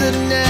the net.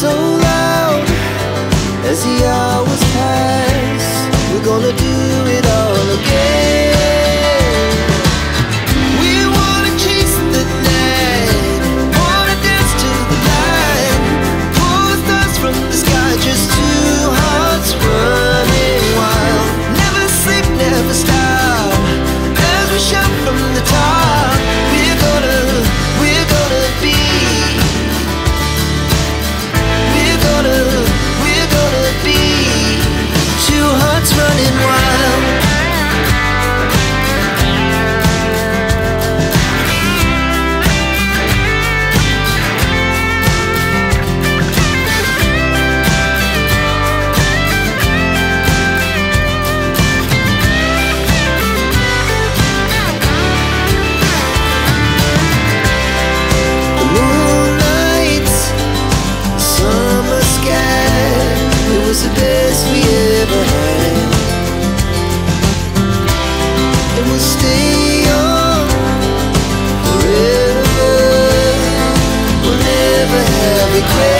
so loud as the hours. was the best we ever had. And we'll stay on forever. We'll never have regrets